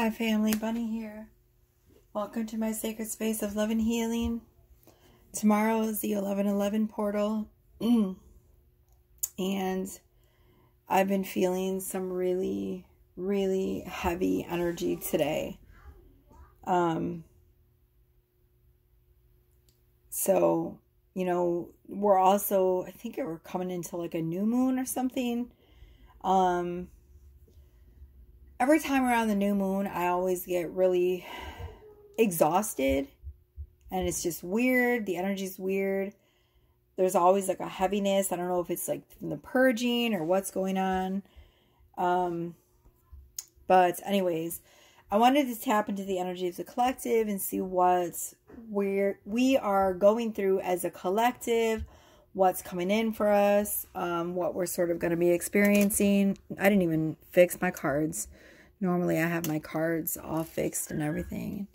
Hi, family. Bunny here. Welcome to my sacred space of love and healing. Tomorrow is the 1111 portal. and I've been feeling some really, really heavy energy today. Um, so, you know, we're also, I think we're coming into like a new moon or something. Um, every time around the new moon, I always get really exhausted and it's just weird. The energy's weird. There's always like a heaviness. I don't know if it's like the purging or what's going on. Um, but anyways, I wanted to tap into the energy of the collective and see what we're we are going through as a collective, what's coming in for us, um, what we're sort of going to be experiencing. I didn't even fix my cards. Normally, I have my cards all fixed and everything.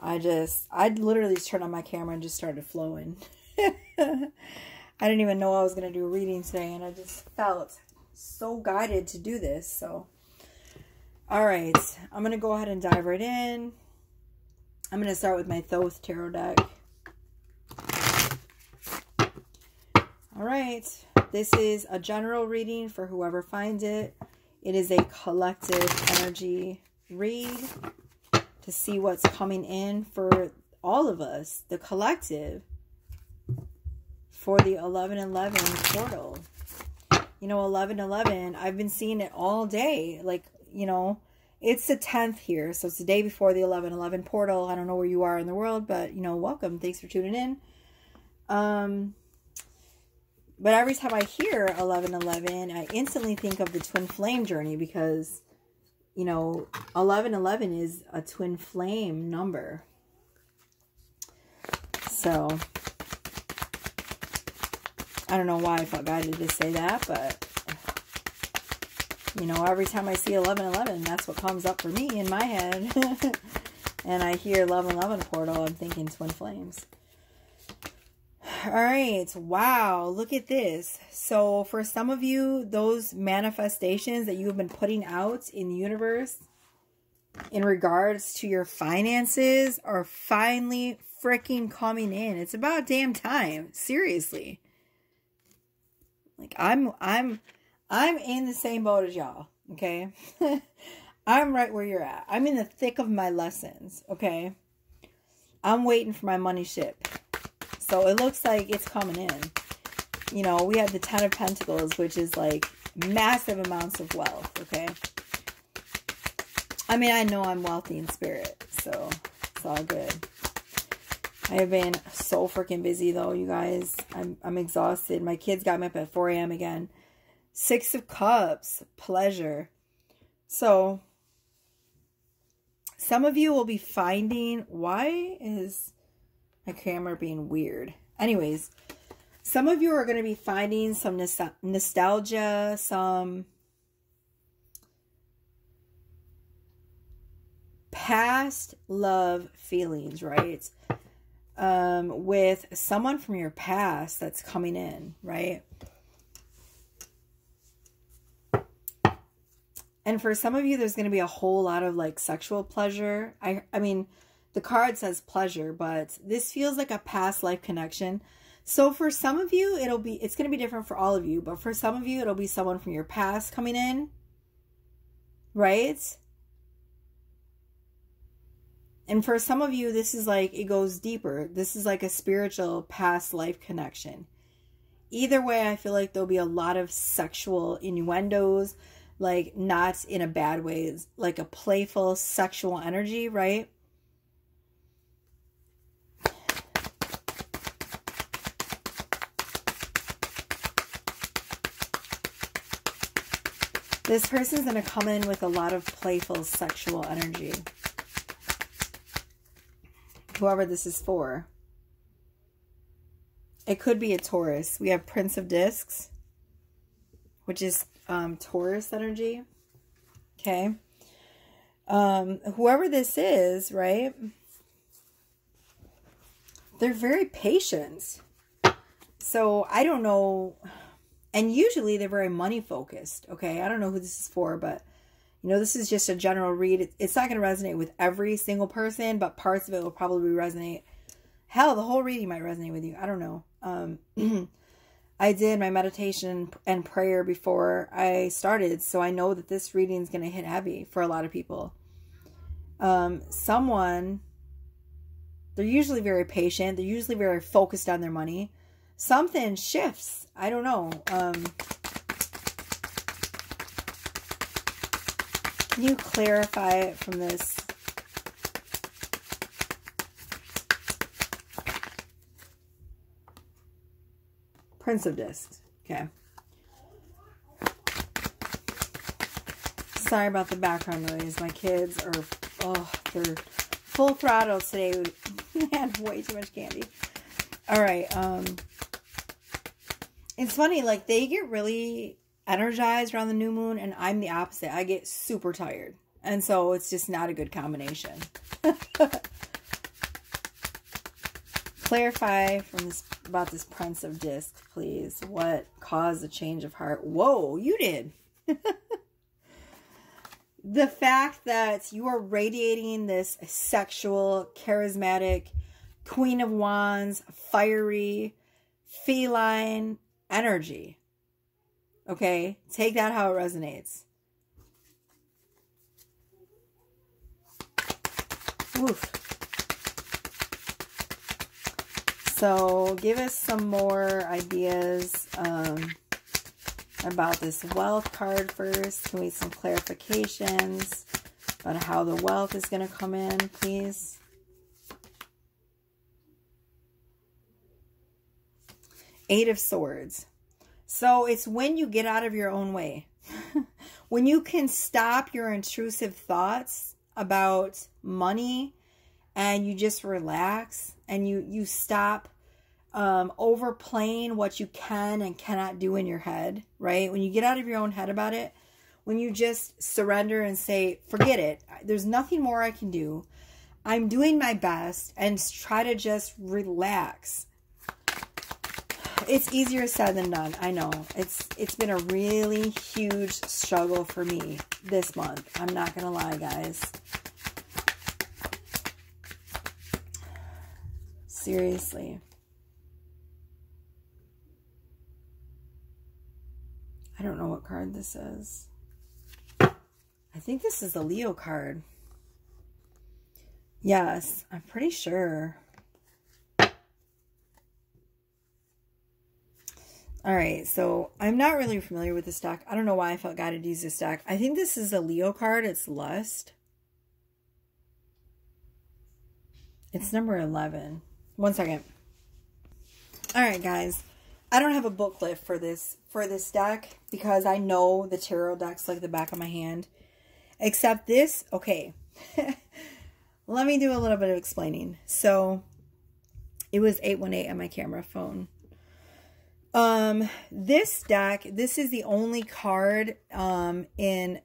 I just, I literally just turned on my camera and just started flowing. I didn't even know I was going to do a reading today, and I just felt so guided to do this. So, all right, I'm going to go ahead and dive right in. I'm going to start with my Thoth Tarot deck. All right, this is a general reading for whoever finds it. It is a collective energy read to see what's coming in for all of us, the collective, for the 1111 portal. You know, 1111, I've been seeing it all day. Like, you know, it's the 10th here. So it's the day before the 1111 portal. I don't know where you are in the world, but, you know, welcome. Thanks for tuning in. Um, but every time I hear 1111, I instantly think of the twin flame journey because, you know, 1111 is a twin flame number. So, I don't know why I felt guided to say that, but, you know, every time I see 1111, that's what comes up for me in my head. and I hear 1111 portal, I'm thinking twin flames. All right. Wow. Look at this. So for some of you, those manifestations that you have been putting out in the universe in regards to your finances are finally freaking coming in. It's about damn time. Seriously. Like I'm I'm I'm in the same boat as y'all, okay? I'm right where you're at. I'm in the thick of my lessons, okay? I'm waiting for my money ship. So it looks like it's coming in. You know, we have the Ten of Pentacles, which is like massive amounts of wealth, okay? I mean, I know I'm wealthy in spirit, so it's all good. I have been so freaking busy, though, you guys. I'm, I'm exhausted. My kids got me up at 4 a.m. again. Six of Cups, pleasure. So, some of you will be finding, why is my camera being weird. Anyways, some of you are going to be finding some nostalgia, some past love feelings, right? Um, with someone from your past that's coming in, right? And for some of you, there's going to be a whole lot of like sexual pleasure. I, I mean, the card says pleasure, but this feels like a past life connection. So for some of you, it'll be, it's going to be different for all of you, but for some of you, it'll be someone from your past coming in, right? And for some of you, this is like, it goes deeper. This is like a spiritual past life connection. Either way, I feel like there'll be a lot of sexual innuendos, like not in a bad way, like a playful sexual energy, right? This person's going to come in with a lot of playful sexual energy. Whoever this is for. It could be a Taurus. We have Prince of Discs, which is um, Taurus energy. Okay. Um, whoever this is, right? They're very patient. So I don't know and usually they're very money focused. Okay. I don't know who this is for, but You know, this is just a general read. It's not going to resonate with every single person, but parts of it will probably resonate. Hell, the whole reading might resonate with you. I don't know. Um, I did my meditation and prayer before I started, so I know that this reading is going to hit heavy for a lot of people. Um, someone, they're usually very patient, they're usually very focused on their money. Something shifts. I don't know. Um, Can you clarify it from this? Prince of Discs. Okay. Sorry about the background noise. My kids are, oh, they're full throttle today. they had way too much candy. All right. Um, it's funny, like, they get really energized around the new moon and I'm the opposite. I get super tired. And so it's just not a good combination. Clarify from this about this Prince of Disc, please. What caused the change of heart? Whoa, you did. the fact that you are radiating this sexual, charismatic, Queen of Wands, fiery, feline energy. Okay? Take that how it resonates. Oof. So give us some more ideas um, about this wealth card first. Can we some clarifications about how the wealth is going to come in, please? Eight of Swords. So it's when you get out of your own way. when you can stop your intrusive thoughts about money and you just relax and you, you stop um, overplaying what you can and cannot do in your head, right? When you get out of your own head about it, when you just surrender and say, forget it, there's nothing more I can do. I'm doing my best and try to just relax it's easier said than done. I know. It's it's been a really huge struggle for me this month. I'm not going to lie, guys. Seriously. I don't know what card this is. I think this is the Leo card. Yes, I'm pretty sure. All right, so I'm not really familiar with this deck. I don't know why I felt guided to use this deck. I think this is a Leo card. It's Lust. It's number 11. One second. All right, guys. I don't have a booklet for this for this deck because I know the tarot deck's like the back of my hand. Except this, okay. Let me do a little bit of explaining. So, it was 818 on my camera phone. Um, this deck, this is the only card um, in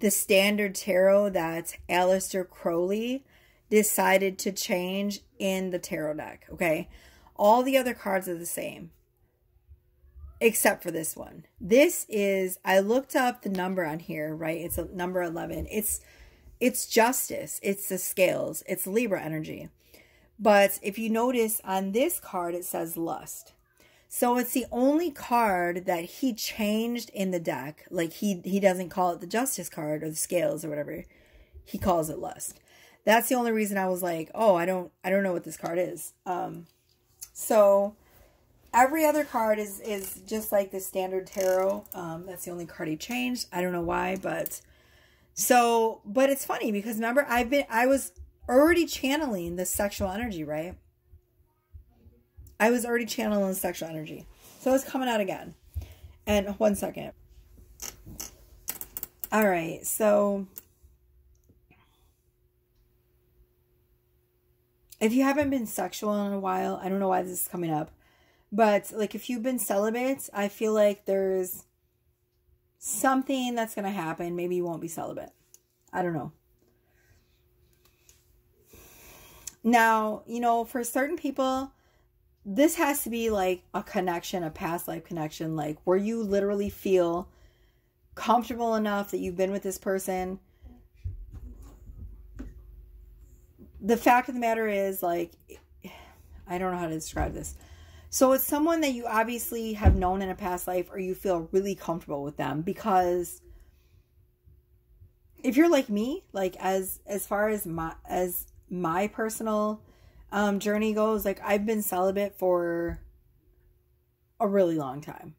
the standard tarot that Aleister Crowley decided to change in the tarot deck, okay? All the other cards are the same, except for this one. This is, I looked up the number on here, right? It's a number 11. It's, it's justice. It's the scales. It's Libra energy. But if you notice on this card, it says lust. So it's the only card that he changed in the deck. Like he he doesn't call it the justice card or the scales or whatever. He calls it lust. That's the only reason I was like, "Oh, I don't I don't know what this card is." Um so every other card is is just like the standard tarot. Um that's the only card he changed. I don't know why, but so but it's funny because remember I've been I was already channeling the sexual energy, right? I was already channeling sexual energy. So it's coming out again. And one second. All right, so if you haven't been sexual in a while, I don't know why this is coming up, but like if you've been celibate, I feel like there's something that's going to happen. Maybe you won't be celibate. I don't know. Now, you know, for certain people, this has to be like a connection, a past life connection, like where you literally feel comfortable enough that you've been with this person. The fact of the matter is, like, I don't know how to describe this. So it's someone that you obviously have known in a past life or you feel really comfortable with them because if you're like me, like as as far as my as my personal um journey goes, like I've been celibate for a really long time.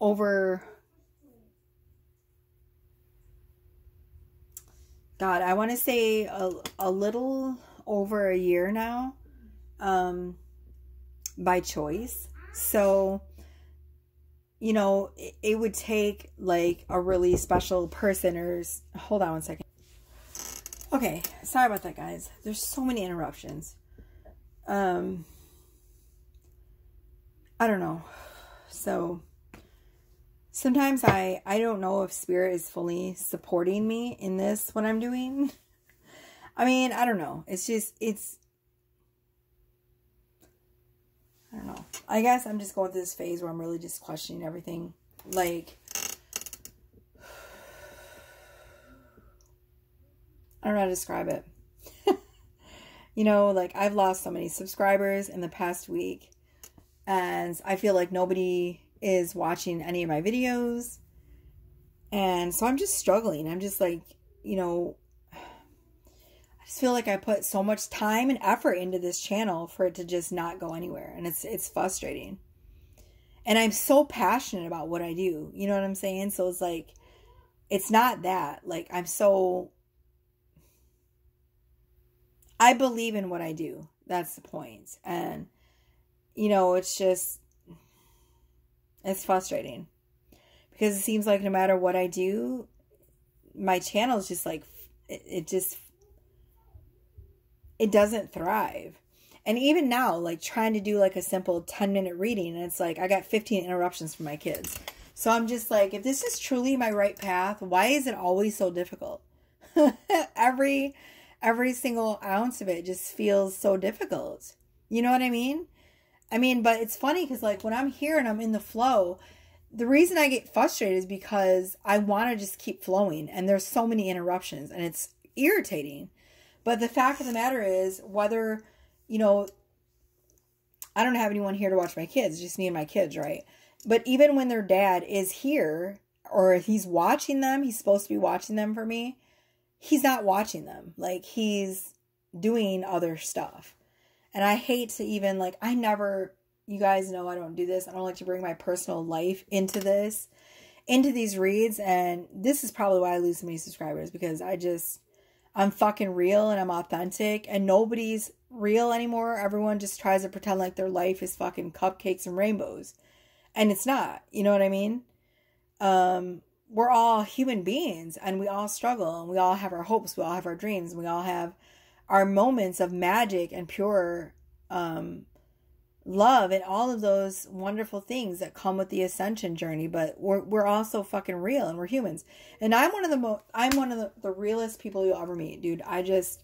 Over God, I want to say a, a little over a year now. Um by choice. So, you know, it, it would take like a really special person or hold on one second. Okay, sorry about that, guys. There's so many interruptions. Um, I don't know. So sometimes I I don't know if spirit is fully supporting me in this what I'm doing. I mean, I don't know. It's just it's I don't know. I guess I'm just going through this phase where I'm really just questioning everything. Like, I don't know how to describe it. You know, like I've lost so many subscribers in the past week, and I feel like nobody is watching any of my videos. And so I'm just struggling. I'm just like, you know, I just feel like I put so much time and effort into this channel for it to just not go anywhere. And it's it's frustrating. And I'm so passionate about what I do. You know what I'm saying? So it's like it's not that. Like I'm so I believe in what I do. That's the point. And you know, it's just it's frustrating. Because it seems like no matter what I do, my channel is just like it, it just it doesn't thrive. And even now, like trying to do like a simple 10 minute reading, and it's like I got 15 interruptions from my kids. So I'm just like, if this is truly my right path, why is it always so difficult? every every single ounce of it just feels so difficult. You know what I mean? I mean, but it's funny because like when I'm here and I'm in the flow, the reason I get frustrated is because I want to just keep flowing and there's so many interruptions and it's irritating. But the fact of the matter is, whether, you know, I don't have anyone here to watch my kids, just me and my kids, right? But even when their dad is here or he's watching them, he's supposed to be watching them for me, he's not watching them. Like he's doing other stuff. And I hate to even, like, I never, you guys know I don't do this. I don't like to bring my personal life into this, into these reads. And this is probably why I lose so many subscribers because I just, I'm fucking real and I'm authentic and nobody's real anymore. Everyone just tries to pretend like their life is fucking cupcakes and rainbows. And it's not. You know what I mean? Um we're all human beings and we all struggle and we all have our hopes, we all have our dreams, we all have our moments of magic and pure um love and all of those wonderful things that come with the ascension journey but we're we're also fucking real and we're humans. And i'm one of the most i'm one of the, the realest people you'll ever meet dude. I just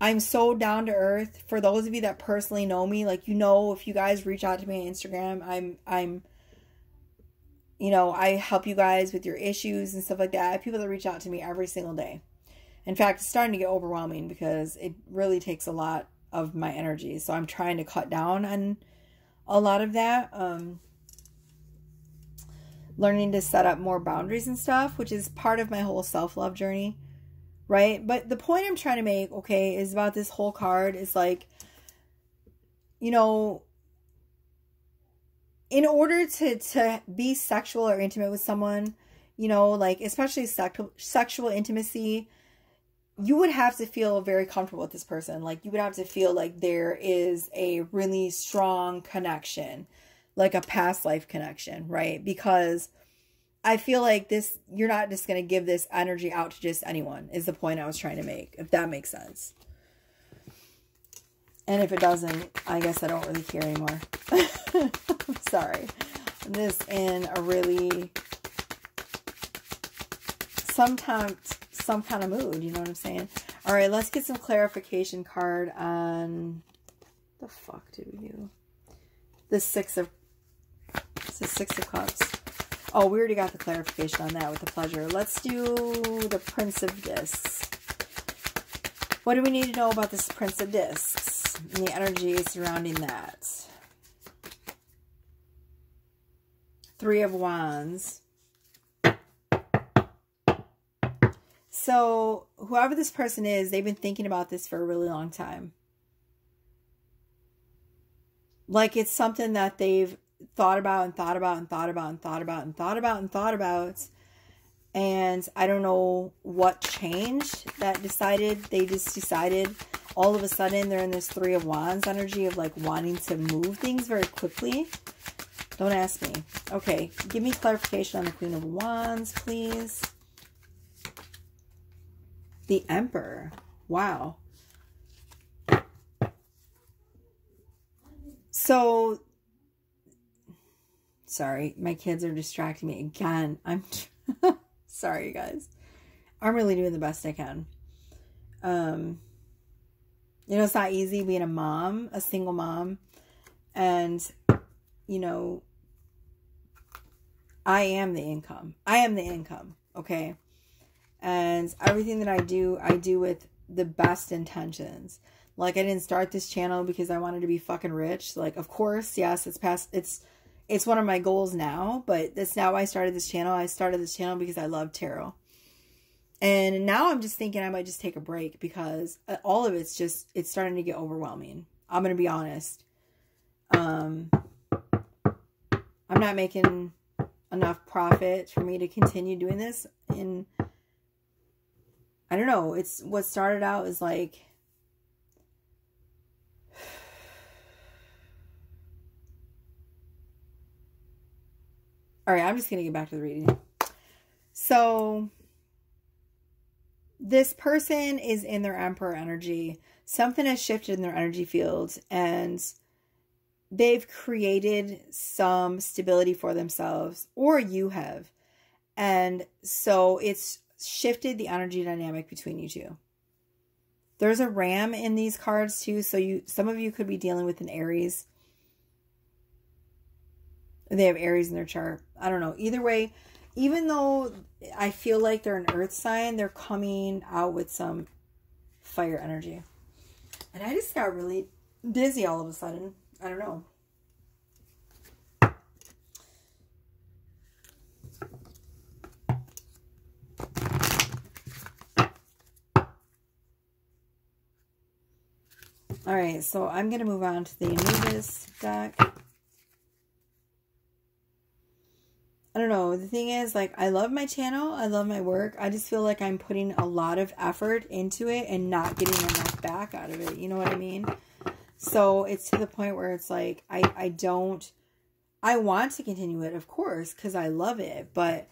i'm so down to earth. For those of you that personally know me like you know if you guys reach out to me on instagram i'm i'm you know i help you guys with your issues and stuff like that i have people that reach out to me every single day in fact it's starting to get overwhelming because it really takes a lot of my energy. So I'm trying to cut down on a lot of that. Um, learning to set up more boundaries and stuff, which is part of my whole self love journey. Right. But the point I'm trying to make, okay, is about this whole card is like, you know, in order to, to be sexual or intimate with someone, you know, like especially sexual sexual intimacy, you would have to feel very comfortable with this person. Like you would have to feel like there is a really strong connection, like a past life connection, right? Because I feel like this you're not just going to give this energy out to just anyone. Is the point I was trying to make, if that makes sense. And if it doesn't, I guess I don't really care anymore. Sorry. I'm just in a really sometimes some kind of mood. You know what I'm saying? All right, let's get some clarification card on the fuck did we do? The six of the six of cups. Oh, we already got the clarification on that with the pleasure. Let's do the Prince of Discs. What do we need to know about this Prince of Discs and the energy surrounding that? Three of Wands. So, whoever this person is, they've been thinking about this for a really long time. Like it's something that they've thought about and thought about and thought about and thought about and thought about and thought about. And I don't know what changed that decided, they just decided all of a sudden they're in this Three of Wands energy of like wanting to move things very quickly. Don't ask me. Okay, give me clarification on the Queen of Wands, please. The Emperor. Wow. So, sorry, my kids are distracting me again. I'm sorry, guys. I'm really doing the best I can. Um, you know, it's not easy being a mom, a single mom, and you know, I am the income. I am the income, okay? And everything that I do, I do with the best intentions. Like I didn't start this channel because I wanted to be fucking rich. Like of course, yes, it's past it's it's one of my goals now, but that's now I started this channel. I started this channel because I love tarot. And now I'm just thinking I might just take a break because uh, all of it's just it's starting to get overwhelming. I'm going to be honest. Um I'm not making enough profit for me to continue doing this and I don't know, it's what started out is like All right, I'm just going to get back to the reading. So, this person is in their emperor energy. Something has shifted in their energy field and they've created some stability for themselves, or you have. And so it's shifted the energy dynamic between you two. There's a ram in these cards too, so you some of you could be dealing with an Aries they have Aries in their chart. I don't know. Either way, even though I feel like they're an earth sign, they're coming out with some fire energy. And I just got really dizzy all of a sudden. I don't know. All right, so I'm going to move on to the Anubis deck. I don't know. The thing is, like, I love my channel. I love my work. I just feel like I'm putting a lot of effort into it and not getting enough back out of it. You know what I mean? So it's to the point where it's like, I, I don't, I want to continue it, of course, because I love it. But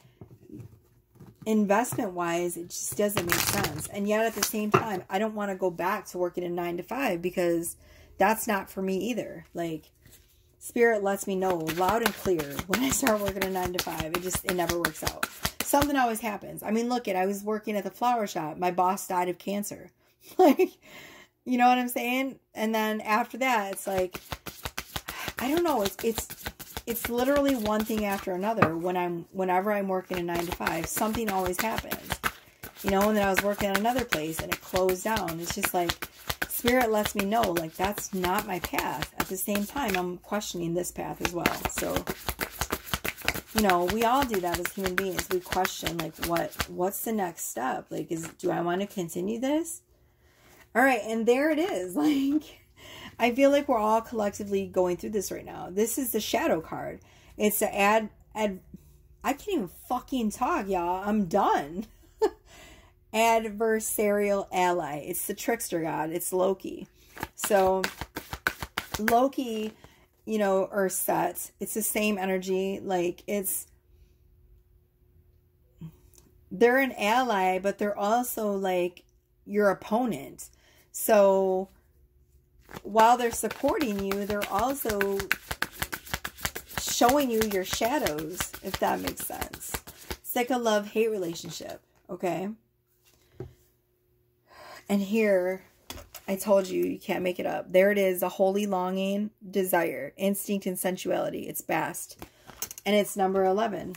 investment wise, it just doesn't make sense. And yet at the same time, I don't want to go back to working a nine to five because that's not for me either. Like, Spirit lets me know loud and clear when I start working a nine to five. It just, it never works out. Something always happens. I mean, look at, I was working at the flower shop. My boss died of cancer. like, you know what I'm saying? And then after that, it's like, I don't know. It's, it's, it's literally one thing after another. When I'm, whenever I'm working a nine to five, something always happens. You know, and then I was working at another place and it closed down. It's just like, spirit lets me know like that's not my path. At the same time i'm questioning this path as well. So you know we all do that as human beings. We question like what what's the next step? Like is do i want to continue this? All right and there it is. Like i feel like we're all collectively going through this right now. This is the shadow card. It's the ad add i can't even fucking talk y'all. I'm done adversarial ally. It's the trickster god. It's Loki. So Loki, you know, or Set, it's the same energy. Like it's they're an ally, but they're also like your opponent. So while they're supporting you, they're also showing you your shadows, if that makes sense. It's like a love hate relationship, okay? And here, I told you, you can't make it up. There it is, a holy longing, desire, instinct, and sensuality. It's Bast. And it's number 11.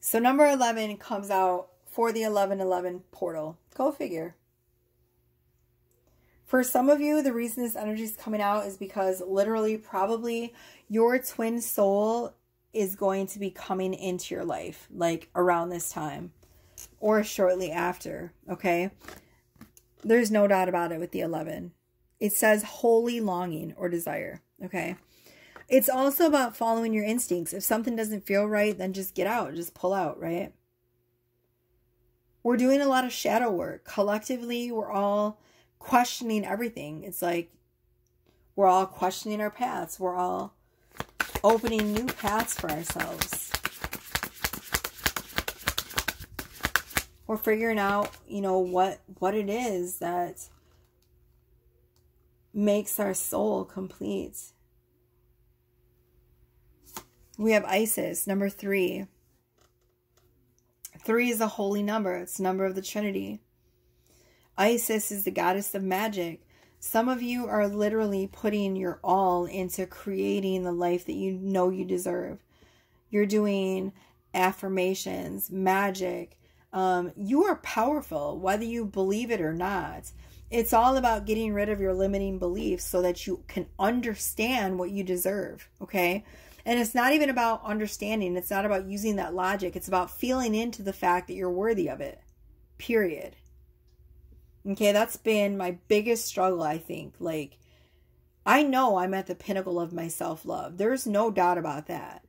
So number 11 comes out for the 1111 portal. Go figure. For some of you, the reason this energy is coming out is because literally, probably, your twin soul is going to be coming into your life, like around this time or shortly after. Okay. There's no doubt about it with the 11. It says holy longing or desire. Okay. It's also about following your instincts. If something doesn't feel right, then just get out, just pull out, right? We're doing a lot of shadow work. Collectively, we're all questioning everything. It's like we're all questioning our paths. We're all opening new paths for ourselves. We're figuring out, you know, what what it is that makes our soul complete. We have Isis, number three. Three is a holy number. It's the number of the Trinity. Isis is the goddess of magic. Some of you are literally putting your all into creating the life that you know you deserve. You're doing affirmations, magic. Um, you are powerful, whether you believe it or not. It's all about getting rid of your limiting beliefs so that you can understand what you deserve. Okay. And it's not even about understanding. It's not about using that logic. It's about feeling into the fact that you're worthy of it. Period. Okay, that's been my biggest struggle, I think. Like, I know I'm at the pinnacle of my self love. There's no doubt about that.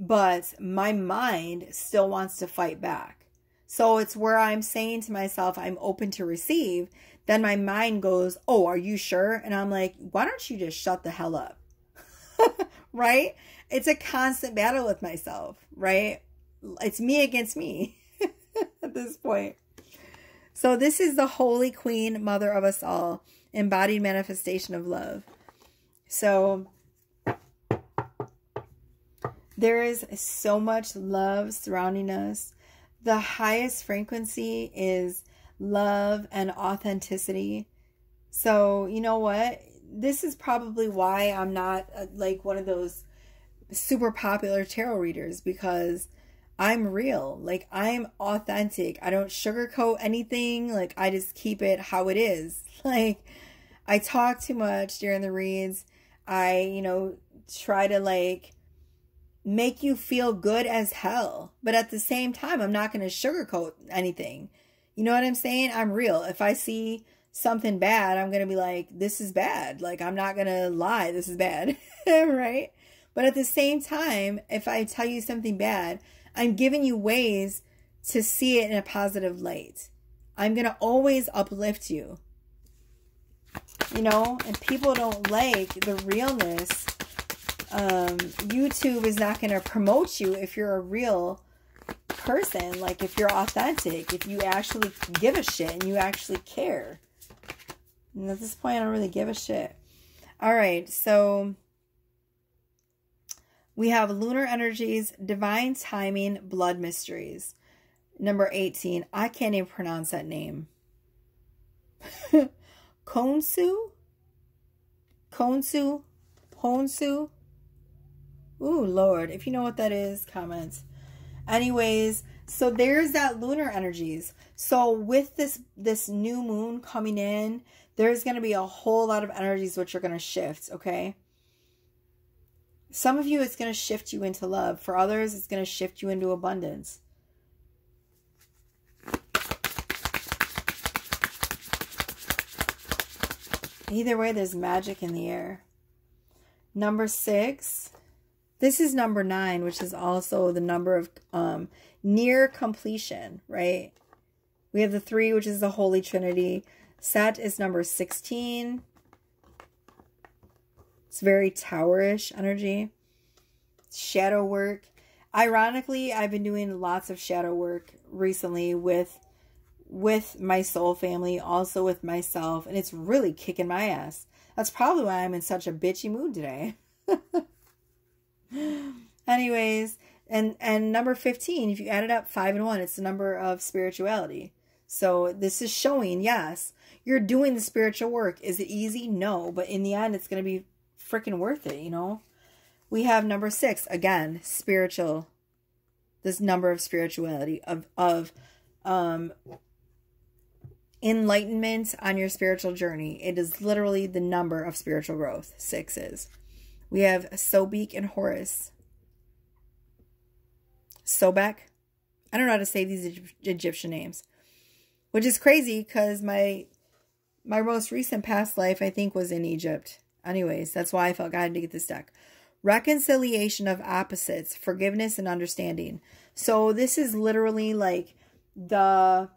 But my mind still wants to fight back. So it's where I'm saying to myself, I'm open to receive. Then my mind goes, Oh, are you sure? And I'm like, Why don't you just shut the hell up? right? It's a constant battle with myself, right? It's me against me at this point. So, this is the Holy Queen, Mother of us all, embodied manifestation of love. So, there is so much love surrounding us. The highest frequency is love and authenticity. So, you know what? This is probably why I'm not uh, like one of those super popular tarot readers because I'm real. Like I'm authentic. I don't sugarcoat anything. Like I just keep it how it is. Like I talk too much during the reads. I, you know, try to like make you feel good as hell. But at the same time, I'm not going to sugarcoat anything. You know what I'm saying? I'm real. If I see something bad, I'm going to be like, this is bad. Like, I'm not going to lie. This is bad. right? But at the same time, if I tell you something bad, I'm giving you ways to see it in a positive light. I'm going to always uplift you. You know, and people don't like the realness. Um, YouTube is not going to promote you if you're a real person. Like if you're authentic, if you actually give a shit and you actually care. And at this point, I don't really give a shit. All right, so we have lunar energies, divine timing, blood mysteries. Number 18. I can't even pronounce that name. Konsu? Konsu? Honsu? Ooh, Lord. If you know what that is, comment. Anyways, so there's that lunar energies. So with this this new moon coming in, there's going to be a whole lot of energies which are going to shift, okay? Some of you, it's going to shift you into love. For others, it's going to shift you into abundance. Either way, there's magic in the air. Number six. This is number nine, which is also the number of um, near completion, right? We have the three, which is the Holy Trinity. Set is number 16. It's very towerish energy. Shadow work. Ironically, I've been doing lots of shadow work recently with with my soul family, also with myself, and it's really kicking my ass. That's probably why I'm in such a bitchy mood today. Anyways, and and number 15, if you add it up 5 and 1, it's the number of spirituality. So this is showing, yes, you're doing the spiritual work. Is it easy? No, but in the end it's going to be freaking worth it, you know? We have number six, again, spiritual this number of spirituality of of um enlightenment on your spiritual journey. It is literally the number of spiritual growth. Six is. We have Sobek and Horus. Sobek. I don't know how to say these Egyptian names. Which is crazy because my my most recent past life, I think, was in Egypt. Anyways, that's why I felt God to get this deck. Reconciliation of opposites, forgiveness and understanding. So this is literally like the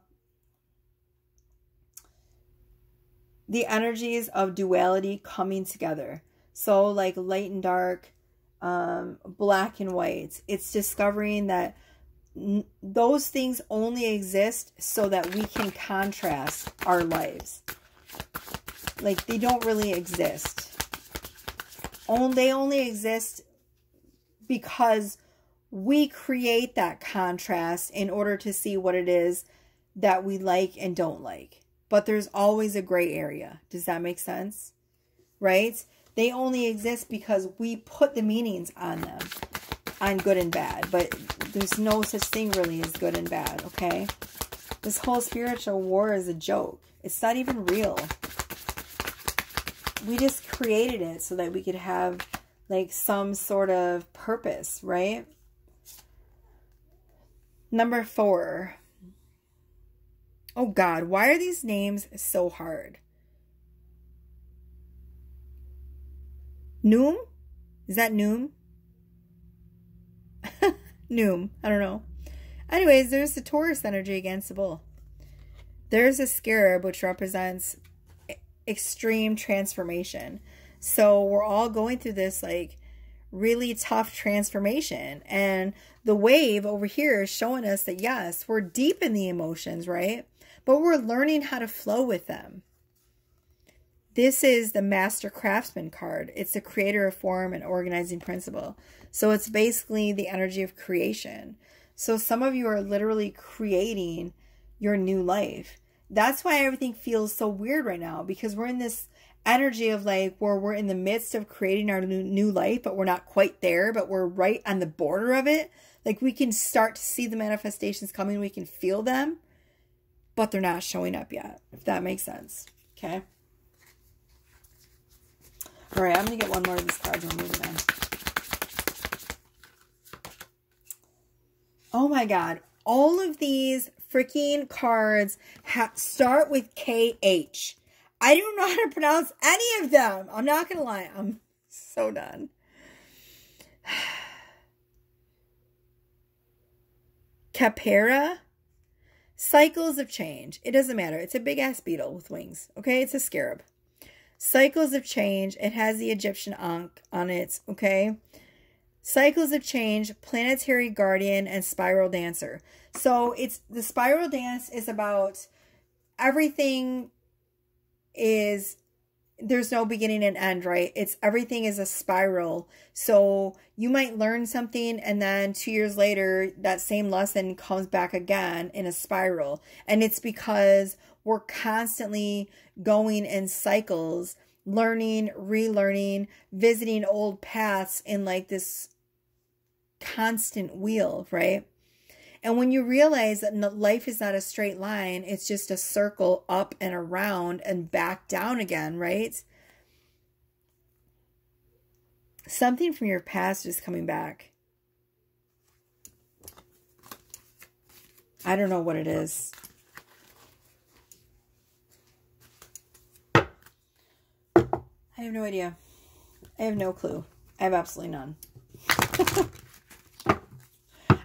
the energies of duality coming together. So like light and dark, um, black and white. It's discovering that those things only exist so that we can contrast our lives. Like they don't really exist. They only exist because we create that contrast in order to see what it is that we like and don't like. But there's always a gray area. Does that make sense? Right? They only exist because we put the meanings on them, on good and bad. But there's no such thing really as good and bad, okay? This whole spiritual war is a joke. It's not even real. We just created it so that we could have like some sort of purpose, right? Number four. Oh God, why are these names so hard? Noom? Is that Noom? Noom. I don't know. Anyways, there's the Taurus energy against the bull. There's a scarab, which represents extreme transformation. So we're all going through this like really tough transformation. And the wave over here is showing us that yes, we're deep in the emotions, right? But we're learning how to flow with them. This is the Master Craftsman card. It's the creator of form and organizing principle. So it's basically the energy of creation. So some of you are literally creating your new life. That's why everything feels so weird right now because we're in this energy of like where we're in the midst of creating our new, new life, but we're not quite there, but we're right on the border of it. Like we can start to see the manifestations coming, we can feel them, but they're not showing up yet, if that makes sense. Okay. All right, I'm going to get one more of these cards and moving on. Oh my God. All of these freaking cards start with KH. I don't know how to pronounce any of them. I'm not going to lie. I'm so done. Capera. Cycles of change. It doesn't matter. It's a big ass beetle with wings. Okay, it's a scarab. Cycles of change. It has the Egyptian Ankh on it, okay? Cycles of change, planetary guardian, and spiral dancer. So it's the spiral dance is about everything is there's no beginning and end, right? It's everything is a spiral. So you might learn something and then two years later, that same lesson comes back again in a spiral. And it's because we're constantly going in cycles, learning, relearning, visiting old paths in like this constant wheel, right? And when you realize that life is not a straight line, it's just a circle up and around and back down again, right? Something from your past is coming back. I don't know what it is. I have no idea. I have no clue. I have absolutely none.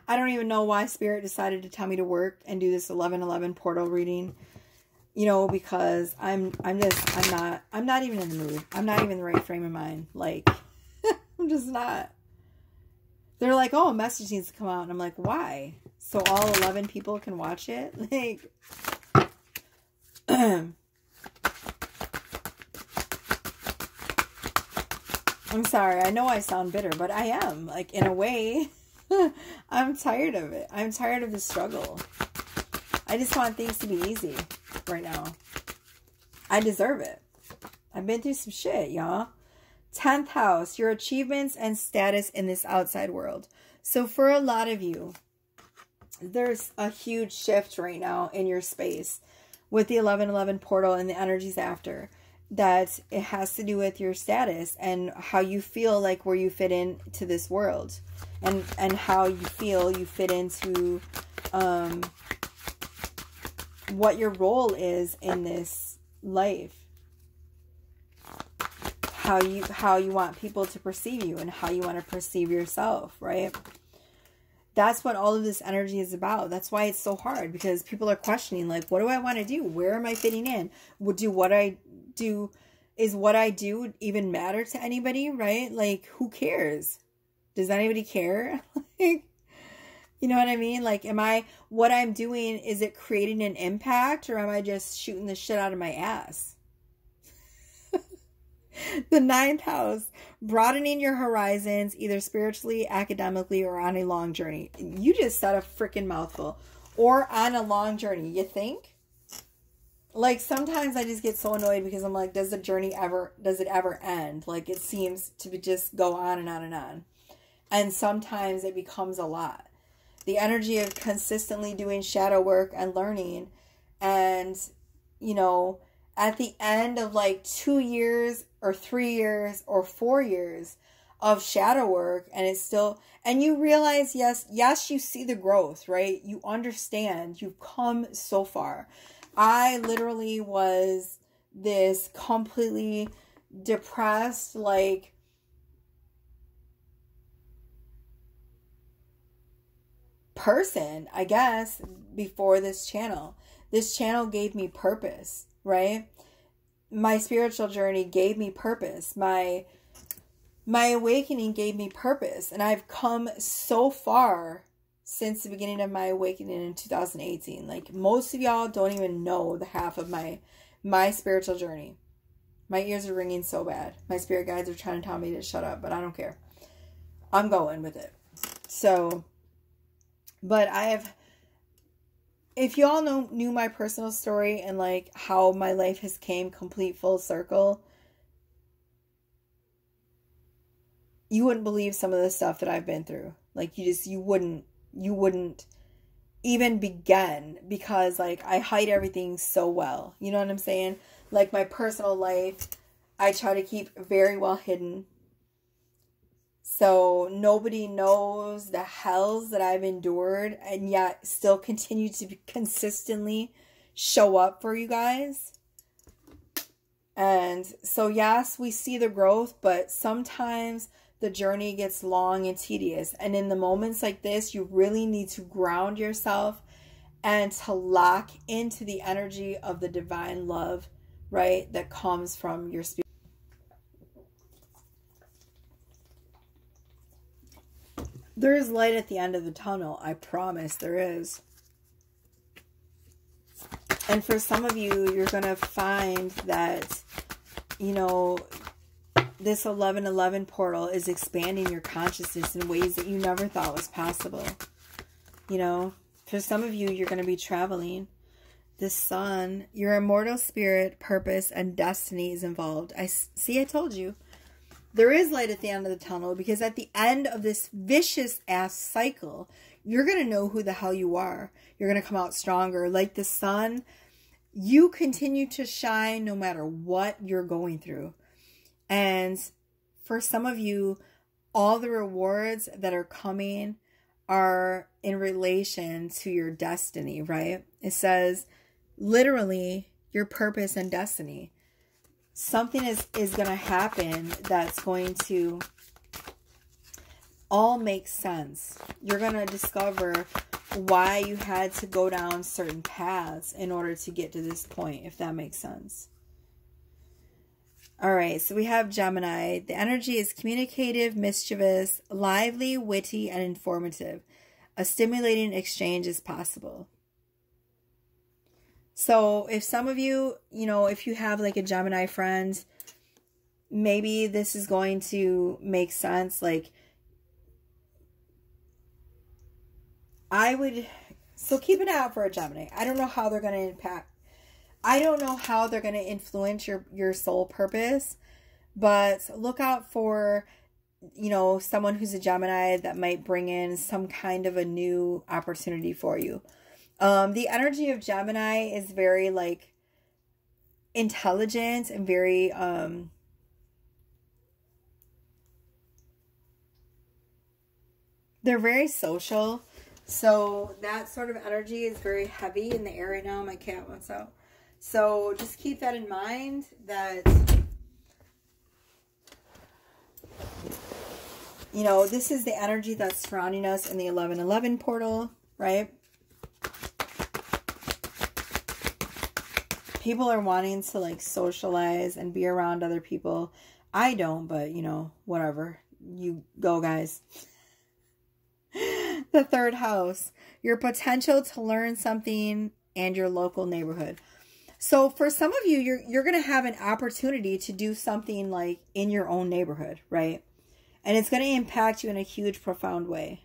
I don't even know why Spirit decided to tell me to work and do this 1111 portal reading. You know, because I'm I'm just I'm not I'm not even in the mood. I'm not even in the right frame of mind. Like I'm just not. They're like, "Oh, a message needs to come out." And I'm like, "Why?" So all 11 people can watch it? Like I'm sorry. I know I sound bitter, but I am. Like, in a way, I'm tired of it. I'm tired of the struggle. I just want things to be easy right now. I deserve it. I've been through some shit, y'all. 10th house, your achievements and status in this outside world. So, for a lot of you, there's a huge shift right now in your space with the 1111 portal and the energies after that it has to do with your status and how you feel like where you fit into this world. And and how you feel you fit into um what your role is in this life. How you how you want people to perceive you and how you want to perceive yourself right? That's what all of this energy is about. That's why it's so hard because people are questioning like what do i want to do? Where am i fitting in? Would do what i do is what i do even matter to anybody right like who cares does anybody care like you know what I mean? Like, am I, what I'm doing, is it creating an impact or am I just shooting the shit out of my ass? the ninth house, broadening your horizons, either spiritually, academically, or on a long journey. You just said a freaking mouthful. Or on a long journey, you think? Like sometimes I just get so annoyed because I'm like, does the journey ever, does it ever end? Like it seems to be just go on and on and on. And sometimes it becomes a lot the energy of consistently doing shadow work and learning and you know at the end of like 2 years or 3 years or 4 years of shadow work and it's still and you realize yes yes you see the growth right you understand you've come so far i literally was this completely depressed like person, I guess, before this channel. This channel gave me purpose, right? My spiritual journey gave me purpose. My my awakening gave me purpose, and I've come so far since the beginning of my awakening in 2018. Like most of y'all don't even know the half of my my spiritual journey. My ears are ringing so bad. My spirit guides are trying to tell me to shut up, but I don't care. I'm going with it. So, but I have if you all know knew my personal story and like how my life has came complete full circle, you wouldn't believe some of the stuff that I've been through. Like you just you wouldn't you wouldn't even begin because like I hide everything so well. You know what I'm saying? Like my personal life, I try to keep very well hidden. So nobody knows the hells that I've endured and yet still continue to consistently show up for you guys. And so, yes, we see the growth, but sometimes the journey gets long and tedious. And in the moments like this, you really need to ground yourself and to lock into the energy of the divine love, right? That comes from your spirit. There is light at the end of the tunnel. I promise there is. And for some of you, you're going to find that, you know, this 1111 portal is expanding your consciousness in ways that you never thought was possible. You know, for some of you, you're going to be traveling. The sun, your immortal spirit, purpose, and destiny is involved. I see, I told you there is light at the end of the tunnel because at the end of this vicious ass cycle, you're going to know who the hell you are. You're going to come out stronger. Like the sun, you continue to shine no matter what you're going through. And for some of you, all the rewards that are coming are in relation to your destiny, right? It says literally your purpose and destiny something is is going to happen that's going to all make sense. You're going to discover why you had to go down certain paths in order to get to this point, if that makes sense. All right, so we have Gemini. The energy is communicative, mischievous, lively, witty, and informative. A stimulating exchange is possible. So if some of you, you know, if you have like a Gemini friend, maybe this is going to make sense. Like, I would, so keep an eye out for a Gemini. I don't know how they're going to impact, I don't know how they're going to influence your, your soul purpose, but look out for you know, someone who's a Gemini that might bring in some kind of a new opportunity for you. Um, the energy of Gemini is very like intelligent and very um they're very social. So that sort of energy is very heavy in the air right now. My cat wants out. So just keep that in mind that you know, this is the energy that's surrounding us in the 1111 portal, right? People are wanting to like socialize and be around other people. I don't, but you know, whatever. You go, guys. the third house, your potential to learn something and your local neighborhood. So for some of you, you're you're going to have an opportunity to do something like in your own neighborhood, right? And it's going to impact you in a huge, profound way.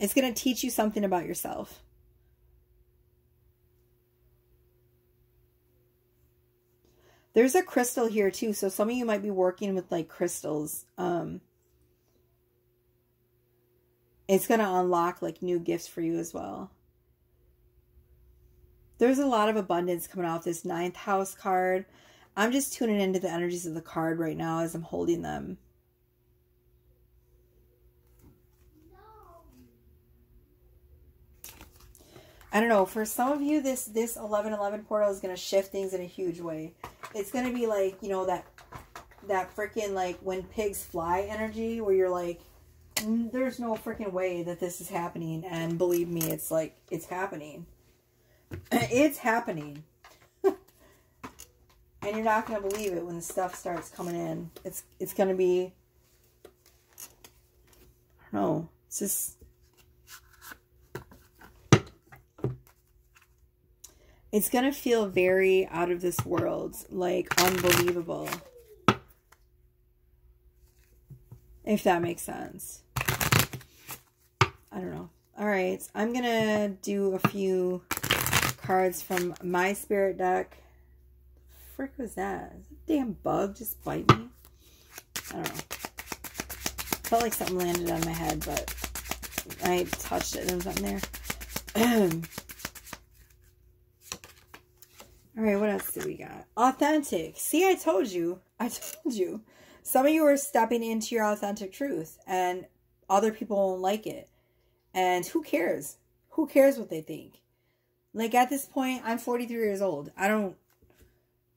It's going to teach you something about yourself. There's a crystal here too. So some of you might be working with like crystals. Um, it's going to unlock like new gifts for you as well. There's a lot of abundance coming off this ninth house card. I'm just tuning into the energies of the card right now as I'm holding them. I don't know. For some of you, this this eleven eleven portal is gonna shift things in a huge way. It's gonna be like you know that that freaking like when pigs fly energy, where you're like, mm, there's no freaking way that this is happening, and believe me, it's like it's happening. it's happening. and you're not gonna believe it when the stuff starts coming in. It's it's gonna be. I don't know. It's just It's going to feel very out of this world, like unbelievable. If that makes sense. I don't know. All right, I'm going to do a few cards from my spirit deck. frick was that? Damn bug just bite me? I don't know. Felt like something landed on my head, but I touched it and there was something there. All right, what else do we got? Authentic. See, I told you. I told you. Some of you are stepping into your authentic truth, and other people won't like it. And who cares? Who cares what they think? Like at this point, I'm 43 years old. I don't.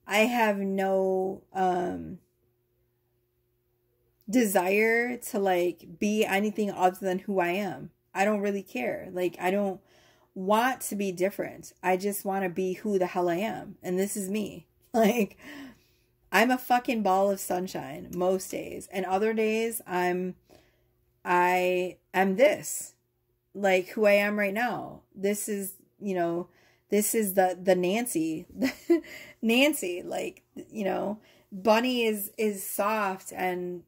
I have no um desire to like be anything other than who I am. I don't really care. Like I don't want to be different. I just want to be who the hell I am. And this is me. Like, I'm a fucking ball of sunshine most days. And other days, I'm, I am this. Like who I am right now. This is, you know, this is the, the Nancy. Nancy, like, you know, Bunny is, is soft and,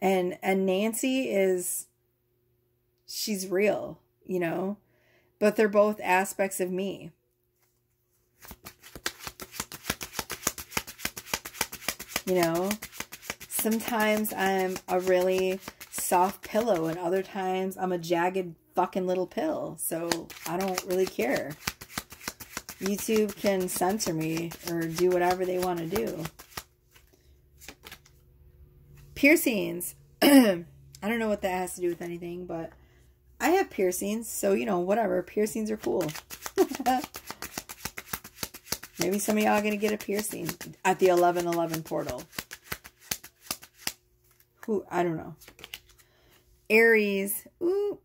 and, and Nancy is, she's real, you know? But they're both aspects of me. You know? Sometimes I'm a really soft pillow and other times I'm a jagged fucking little pill. So I don't really care. YouTube can censor me or do whatever they want to do. Piercings. I don't know what that has to do with anything, but I have piercings, so, you know, whatever. Piercings are cool. Maybe some of y'all are going to get a piercing at the 1111 portal. Who, I don't know. Aries. Ooh.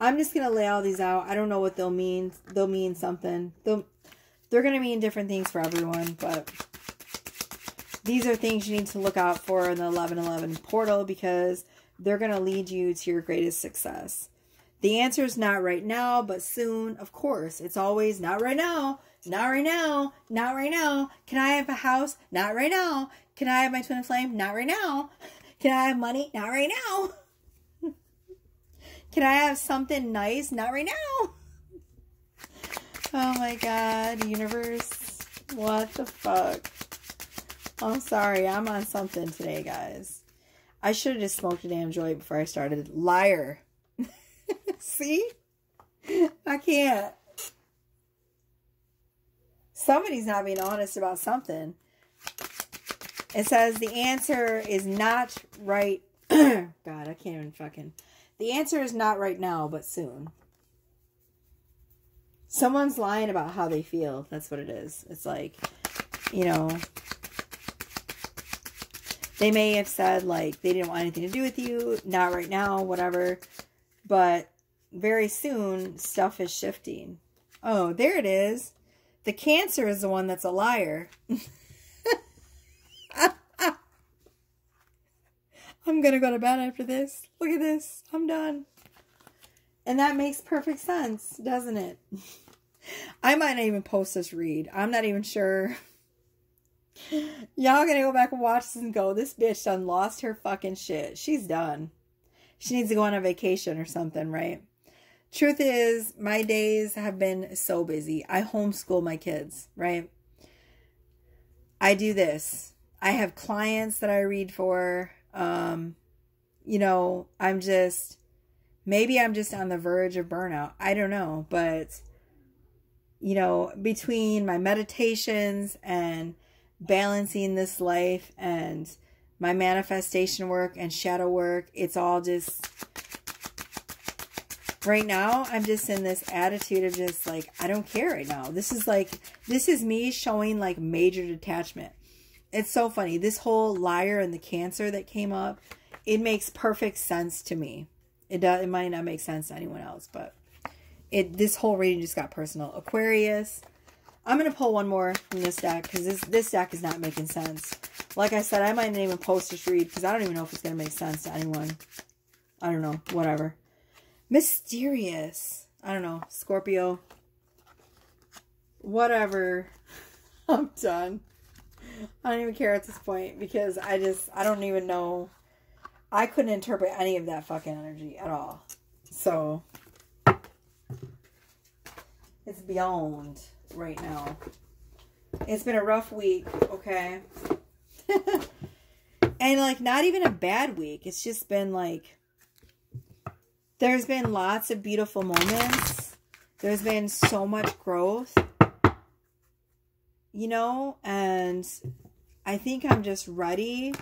I'm just going to lay all these out. I don't know what they'll mean. They'll mean something. They'll, they're going to mean different things for everyone, but these are things you need to look out for in the 1111 portal because they're going to lead you to your greatest success. The answer is not right now, but soon, of course. It's always not right now, not right now, not right now. Can I have a house? Not right now. Can I have my twin flame? Not right now. Can I have money? Not right now. Can I have something nice? Not right now. Oh my God, universe. What the fuck? I'm sorry. I'm on something today, guys. I should have just smoked a damn joint before I started. Liar. See? I can't. Somebody's not being honest about something. It says the answer is not right. God, I can't even fucking. The answer is not right now, but soon. Someone's lying about how they feel. That's what it is. It's like, you know, they may have said like they didn't want anything to do with you, not right now, whatever. But very soon, stuff is shifting. Oh, there it is. The cancer is the one that's a liar. I'm going to go to bed after this. Look at this. I'm done. And that makes perfect sense, doesn't it? I might not even post this read. I'm not even sure. Y'all gonna go back and watch this and go, this bitch done lost her fucking shit. She's done. She needs to go on a vacation or something, right? Truth is, my days have been so busy. I homeschool my kids, right? I do this. I have clients that I read for. Um, you know, I'm just, maybe I'm just on the verge of burnout. I don't know. But, you know, between my meditations and balancing this life and my manifestation work and shadow work, it's all just, right now, I'm just in this attitude of just like, I don't care right now. This is like, this is me showing like major detachment it's so funny. This whole liar and the cancer that came up, it makes perfect sense to me. It does. It might not make sense to anyone else, but it. This whole reading just got personal. Aquarius. I'm gonna pull one more from this deck because this this deck is not making sense. Like I said, I might even post this read because I don't even know if it's gonna make sense to anyone. I don't know. Whatever. Mysterious. I don't know. Scorpio. Whatever. I'm done. I don't even care at this point because I just I don't even know. I couldn't interpret any of that fucking energy at all. So it's beyond right now. It's been a rough week, okay? and like not even a bad week. It's just been like there's been lots of beautiful moments. There's been so much growth you know, and I think I'm just ready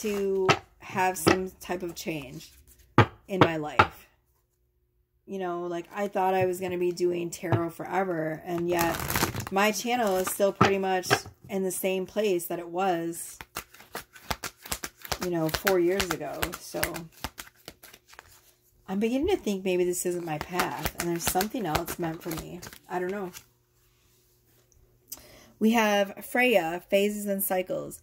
to have some type of change in my life. You know, like I thought I was going to be doing tarot forever, and yet my channel is still pretty much in the same place that it was, you know, four years ago. So I'm beginning to think maybe this isn't my path and there's something else meant for me. I don't know. We have Freya, phases and cycles.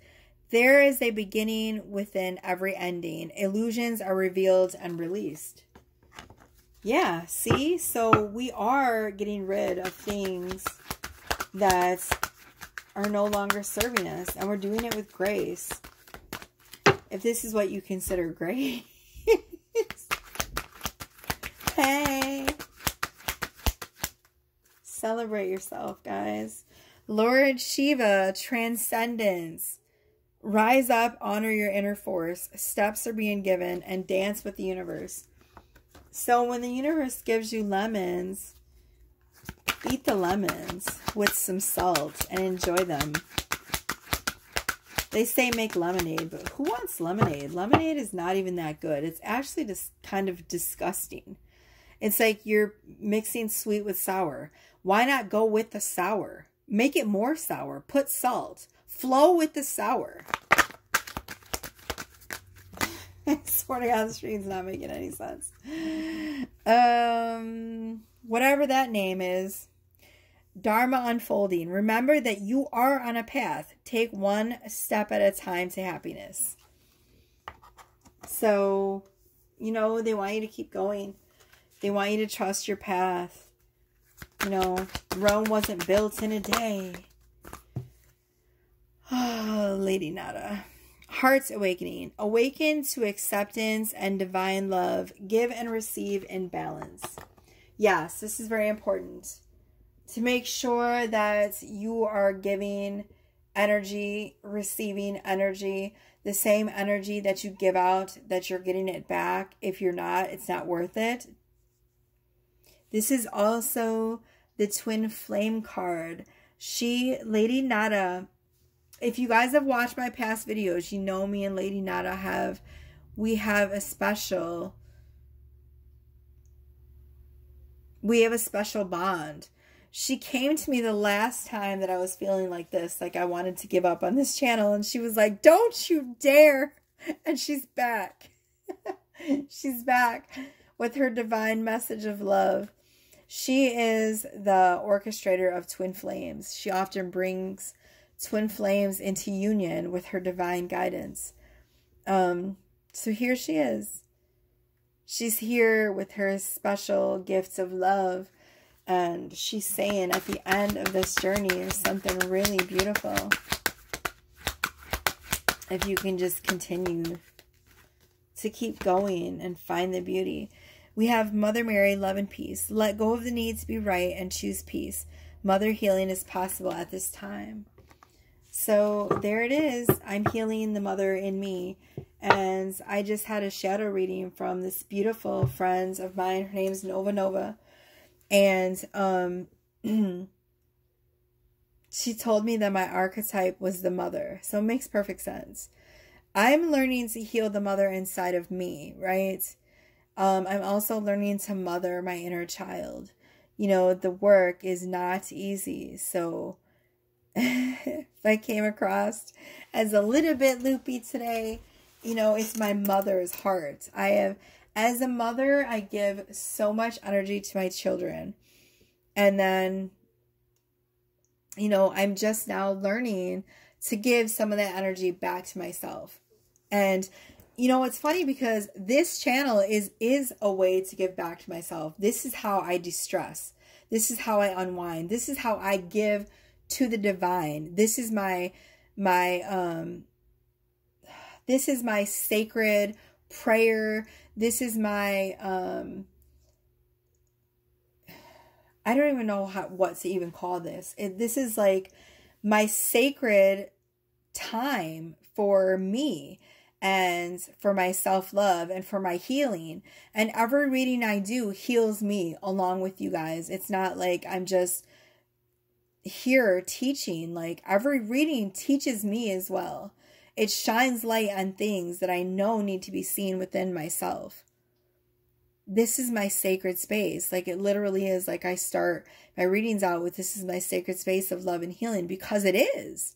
There is a beginning within every ending. Illusions are revealed and released. Yeah, see? So we are getting rid of things that are no longer serving us, and we're doing it with grace. If this is what you consider grace. hey. Celebrate yourself, guys. Lord Shiva, transcendence. Rise up, honor your inner force. Steps are being given, and dance with the universe. So when the universe gives you lemons, eat the lemons with some salt and enjoy them. They say make lemonade, but who wants lemonade? Lemonade is not even that good. It's actually just kind of disgusting. It's like you're mixing sweet with sour. Why not go with the sour? Make it more sour. Put salt. Flow with the sour. I swear to God, the stream's not making any sense. Um, whatever that name is. Dharma unfolding. Remember that you are on a path. Take one step at a time to happiness. So, you know, they want you to keep going. They want you to trust your path. You know, Rome wasn't built in a day. Oh, Lady Nada. Heart's awakening. Awaken to acceptance and divine love. Give and receive in balance. Yes, this is very important. To make sure that you are giving energy, receiving energy, the same energy that you give out, that you're getting it back. If you're not, it's not worth it. This is also the twin flame card. She, Lady Nada, if you guys have watched my past videos, you know me and Lady Nada have, we have a special, we have a special bond. She came to me the last time that I was feeling like this, like I wanted to give up on this channel, and she was like, Don't you dare! And she's back. she's back with her divine message of love. She is the orchestrator of twin flames. She often brings twin flames into union with her divine guidance. Um, so here she is. She's here with her special gifts of love. And she's saying at the end of this journey is something really beautiful. If you can just continue to keep going and find the beauty. We have Mother Mary, love and peace. Let go of the need to be right and choose peace. Mother healing is possible at this time. So there it is. I'm healing the mother in me. And I just had a shadow reading from this beautiful friend of mine. Her name's Nova Nova. And um, she told me that my archetype was the mother. So it makes perfect sense. I'm learning to heal the mother inside of me, right? Um, I'm also learning to mother my inner child. You know, the work is not easy. So if I came across as a little bit loopy today, you know, it's my mother's heart. I have, as a mother, I give so much energy to my children. And then, you know, I'm just now learning to give some of that energy back to myself. And you know it's funny because this channel is is a way to give back to myself. This is how i distress this is how i unwind. This is how i give to the divine. This is my my um this is my sacred prayer. This is my um i don't even know how what to even call this. It, this is like my sacred time for me and for my self love and for my healing. And every reading I do heals me along with you guys. It's not like I'm just here teaching, like every reading teaches me as well. It shines light on things that I know need to be seen within myself. This is my sacred space. Like it literally is like I start my readings out with this is my sacred space of love and healing because it is.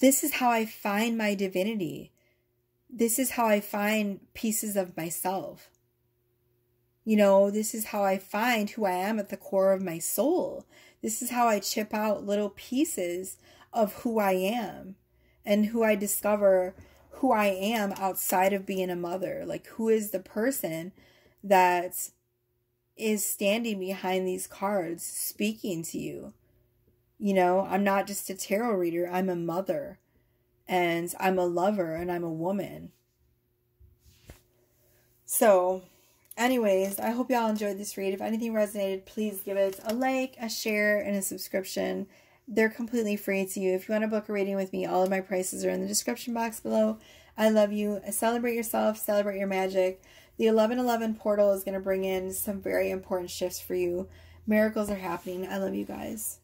This is how I find my divinity. This is how I find pieces of myself. You know, this is how I find who I am at the core of my soul. This is how I chip out little pieces of who I am and who I discover who I am outside of being a mother. Like, who is the person that is standing behind these cards speaking to you? You know, I'm not just a tarot reader, I'm a mother and I'm a lover and I'm a woman. So, anyways, I hope y'all enjoyed this read. If anything resonated, please give it a like, a share, and a subscription. They're completely free to you. If you want to book a reading with me, all of my prices are in the description box below. I love you. Celebrate yourself, celebrate your magic. The 1111 portal is going to bring in some very important shifts for you. Miracles are happening. I love you guys.